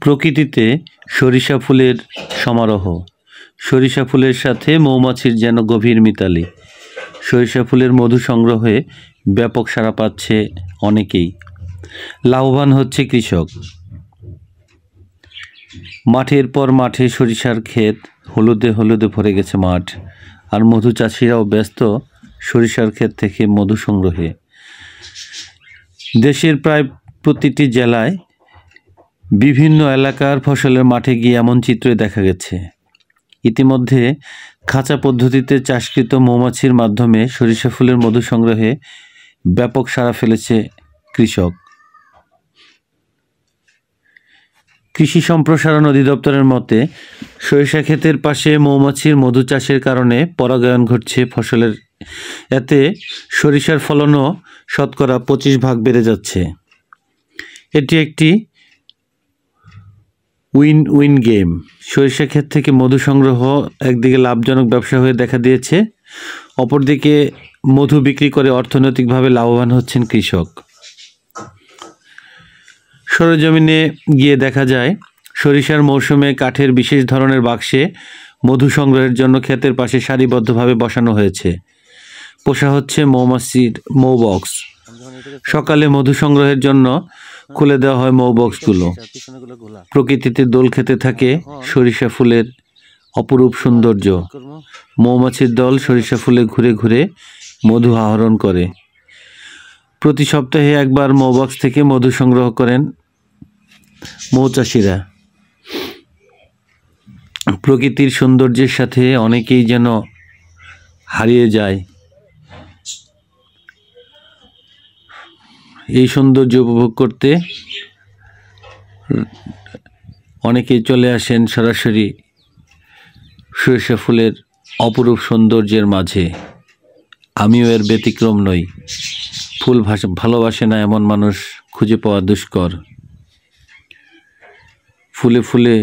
প্রকৃতিতে সরিষা ফুলের সমারোহ। সরিষা ফুলের সাথে মৌমাছির যেন গভীর মিতালি। সরিষা ফুলের মধু সংগ্রহে ব্যাপক সাড়া পাচ্ছে অনেকেই। লাভবান হচ্ছে কৃষক। মাঠের পর মাঠে সরিষার ক্ষেত হলুদে হলুদে ভরে গেছে মাঠ। আর মধু চাষিরাও ব্যস্ত সরিষার ক্ষেত থেকে মধু সংগ্রহে। দেশের প্রায় প্রতিটি জেলায় বিভিন্ন এলাকার ফসলের মাঠে গিয়ে এমন চিত্রই দেখা গেছে। ইতিমধ্যে খাঁচা পদ্ধতিতে চাষকৃত মৌমাছির মাধ্যমে সরিষা ফুলের মধু সংগ্রহে ব্যাপক সাড়া ফেলেছে কৃষক। কৃষি সম্প্রসারণ অধিদপ্তরের মতে, সরিষা ক্ষেতের পাশে মৌমাছির মধু চাষের কারণে পরাগায়ন ঘটছে ফসলের। এতে সরিষার ফলনও শতকরা পঁচিশ ভাগ বেড়ে যাচ্ছে। এটি একটি উইন উইন গেম সরিষা ক্ষেত থেকে মধু সংগ্রহ একদিকে লাভজনক ব্যবসা হয়ে দেখা দিয়েছে, অপরদিকে মধু বিক্রি করে অর্থনৈতিকভাবে লাভবান হচ্ছেন কৃষক। সরজমিনে গিয়ে দেখা যায়, সরিষার মৌসুমে কাঠের বিশেষ ধরনের বাক্সে মধু সংগ্রহের জন্য ক্ষেতের পাশে সারিবদ্ধভাবে বসানো হয়েছে। পোষা হচ্ছে মৌমাছির মৌ বক্স সকালে মধু সংগ্রহের জন্য খুলে দেওয়া হয় মৌ বক্সগুলো। প্রকৃতিতে দোল খেতে থাকে সরিষা ফুলের অপরূপ সৌন্দর্য। মৌমাছির দল সরিষা ফুলে ঘুরে ঘুরে মধু আহরণ করে। প্রতি সপ্তাহে একবার মৌবক্স থেকে মধু সংগ্রহ করেন মৌচাষিরা প্রকৃতির সৌন্দর্যের সাথে অনেকেই যেন হারিয়ে যায়। এই সৌন্দর্য উপভোগ করতে অনেকেই চলে আসেন সরাসরি সরিষা ফুলের অপরূপ সৌন্দর্যের মাঝে। আমিও এর ব্যতিক্রম নই। ফুল ভালোবাসে না এমন মানুষ খুঁজে পাওয়া দুষ্কর। ফুলে ফুলে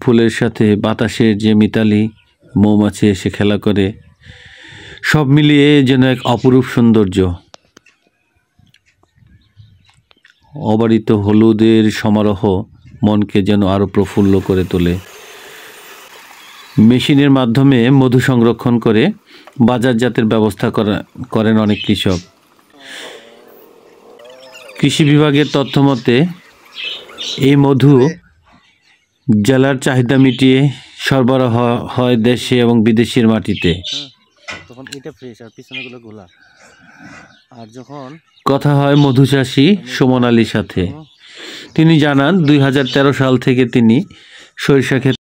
ফুলের সাথে বাতাসের যে মিতালি মৌমাছি এসে খেলা করে, সব মিলিয়ে যেন এক অপরূপ সৌন্দর্য। অবারিত হলুদের সমারোহ মনকে যেন আরও প্রফুল্ল করে তোলে। মেশিনের মাধ্যমে মধু সংরক্ষণ করে বাজারজাতের ব্যবস্থা করা, করেন অনেক কৃষক। কৃষি বিভাগের তথ্য মতে এই মধু জেলার চাহিদা মিটিয়ে সরবরাহ হয় দেশে এবং বিদেশের মাটিতে। তখন এটা ফ্রেশ আর গোলা কথা হয় মধু চাষি সুমন আলীর সাথে। তিনি জানান, দুই হাজার তেরো সাল থেকে তিনি সরিষা ক্ষেত